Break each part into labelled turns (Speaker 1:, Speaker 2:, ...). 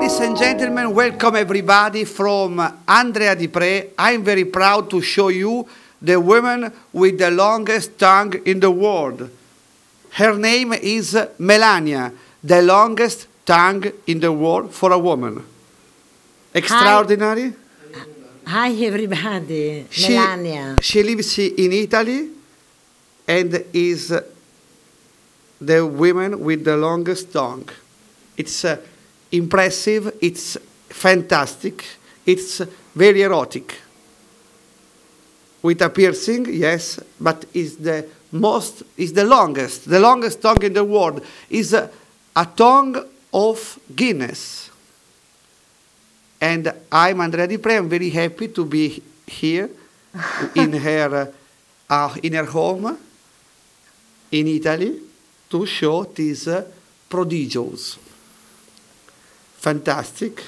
Speaker 1: gentlemen, welcome everybody from Andrea Diprè. I'm very proud to show you the woman with the longest tongue in the world. Her name is Melania, the longest tongue in the world for a woman. Extraordinary.
Speaker 2: Hi everybody,
Speaker 1: She,
Speaker 2: Melania.
Speaker 1: she lives in Italy and is the woman with the longest tongue. It's uh, impressive, it's fantastic, it's very erotic. With a piercing, yes, but is the most, is the longest, the longest tongue in the world. Is a, a tongue of Guinness. And I'm Andrea Diprè. I'm very happy to be here in her uh, uh, in her home in Italy to show these uh, prodigios. Fantastic.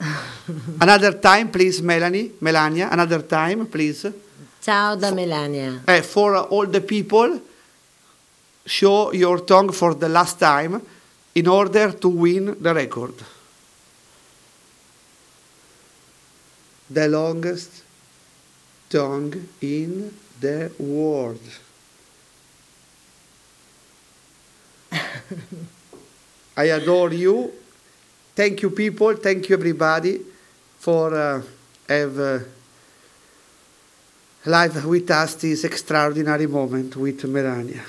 Speaker 1: another time, please, Melanie, Melania. Another time, please.
Speaker 2: Ciao da Melania.
Speaker 1: Uh, for uh, all the people, show your tongue for the last time in order to win the record. The longest tongue in the world. I adore you. Thank you, people. Thank you, everybody, for uh, have uh, live with us this extraordinary moment with Melania.